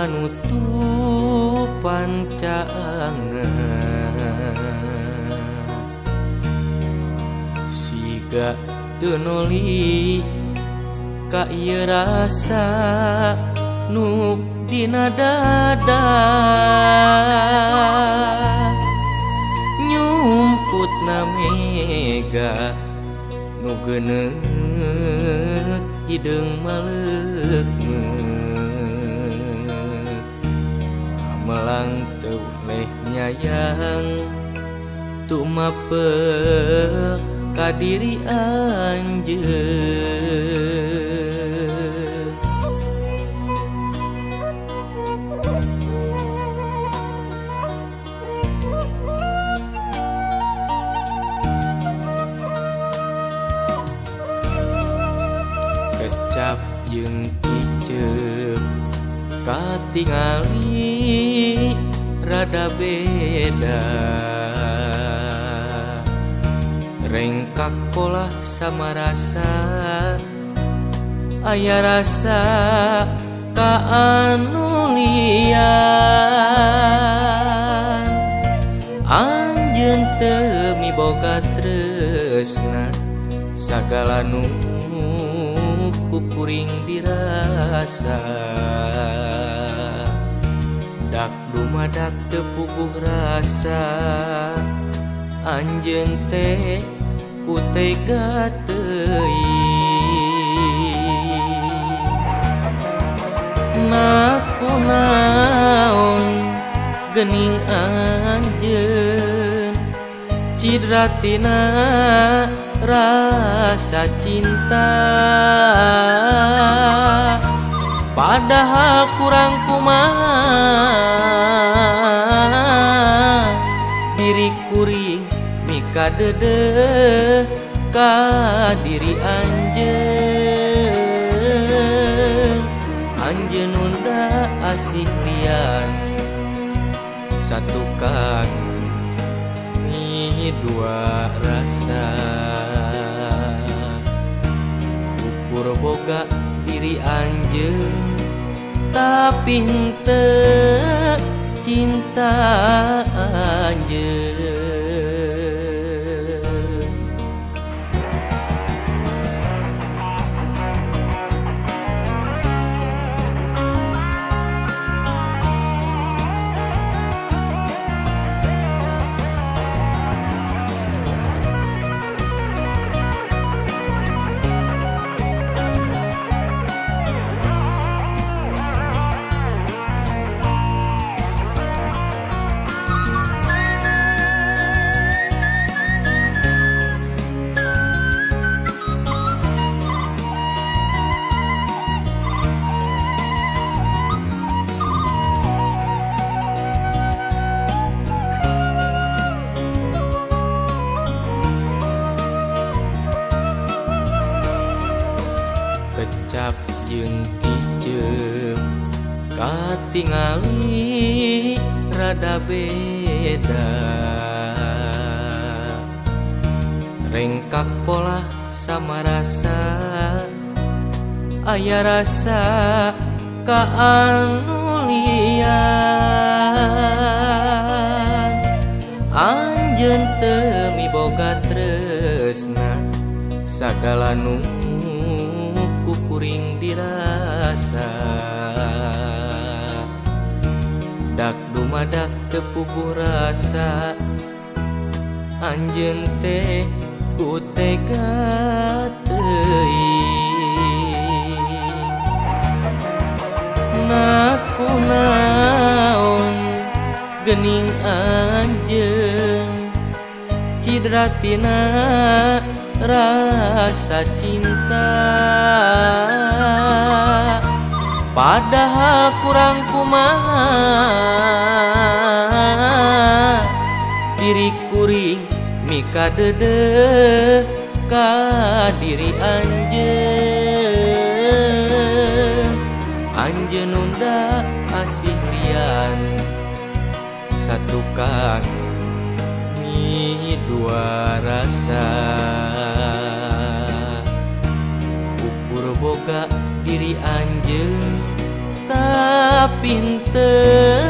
menutup pancana siga tunoli kay rasa nu dina dada nyumput na mega nu geuneuh hideung maleuk Yang tu mapel kadiri anjeun kecap jeung piceuk katingali ada beda. Rengkak pola sama rasa Ayah rasa kaanulian Anjen temi boga tresna Sagala nu kukuring dirasa. Dak dumadak tepupuh rasa. Anjeun teh kutega teuing. Naku naon gening anjen Cidratina rasa cinta. padahal kurang kumaha. Diri kuring mika dede ka diri anjeun anjeun nunda asih lian satukan mi dua rasa. Ukur boga diri anjeun cinta pinter cintanya jeung kiceum katingali rada beda. Rengkak pola sama rasa aya rasa kaanulian anjeun teu miboga tresna sagala nu kuring dirasa. Dak dumadak tepugu rasa. Anjen teh ku tega naku naon gening anjen cidratina rasa cinta. Padahal kurang kumaha diri kuring mika dede ka diri anjeun anjeun nunda asih lian. Satukan mi dua rasa buka diri Anjeng tapi hente